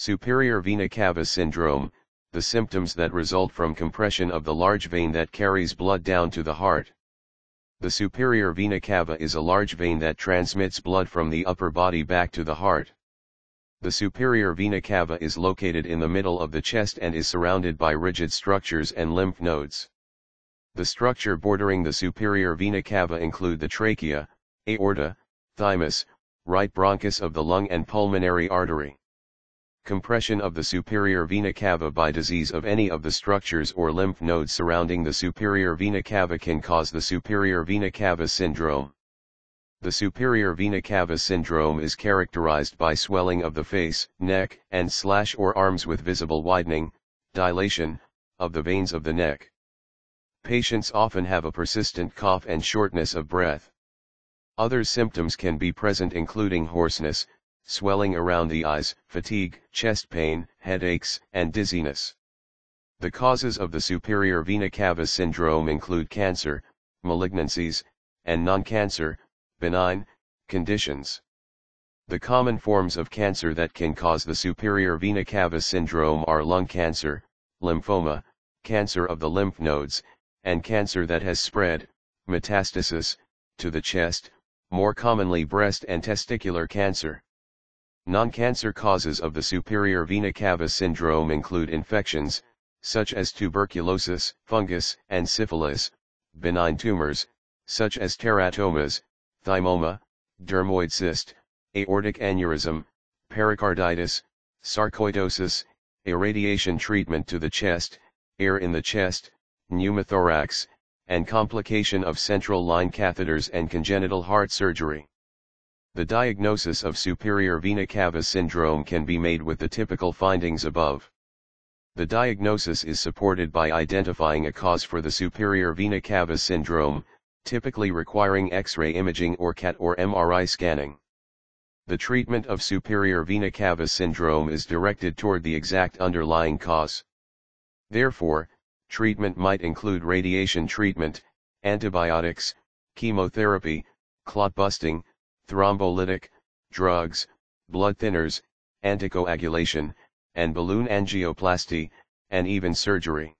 Superior vena cava syndrome, the symptoms that result from compression of the large vein that carries blood down to the heart. The superior vena cava is a large vein that transmits blood from the upper body back to the heart. The superior vena cava is located in the middle of the chest and is surrounded by rigid structures and lymph nodes. The structure bordering the superior vena cava include the trachea, aorta, thymus, right bronchus of the lung and pulmonary artery. Compression of the superior vena cava by disease of any of the structures or lymph nodes surrounding the superior vena cava can cause the superior vena cava syndrome. The superior vena cava syndrome is characterized by swelling of the face, neck, and slash or arms with visible widening, dilation, of the veins of the neck. Patients often have a persistent cough and shortness of breath. Other symptoms can be present including hoarseness, swelling around the eyes, fatigue, chest pain, headaches, and dizziness. The causes of the superior vena cava syndrome include cancer, malignancies, and non-cancer, benign, conditions. The common forms of cancer that can cause the superior vena cava syndrome are lung cancer, lymphoma, cancer of the lymph nodes, and cancer that has spread, metastasis, to the chest, more commonly breast and testicular cancer. Non-cancer causes of the superior vena cava syndrome include infections, such as tuberculosis, fungus, and syphilis, benign tumors, such as teratomas, thymoma, dermoid cyst, aortic aneurysm, pericarditis, sarcoidosis, irradiation treatment to the chest, air in the chest, pneumothorax, and complication of central line catheters and congenital heart surgery. The diagnosis of superior vena cava syndrome can be made with the typical findings above. The diagnosis is supported by identifying a cause for the superior vena cava syndrome, typically requiring X-ray imaging or CAT or MRI scanning. The treatment of superior vena cava syndrome is directed toward the exact underlying cause. Therefore, treatment might include radiation treatment, antibiotics, chemotherapy, clot busting, thrombolytic, drugs, blood thinners, anticoagulation, and balloon angioplasty, and even surgery.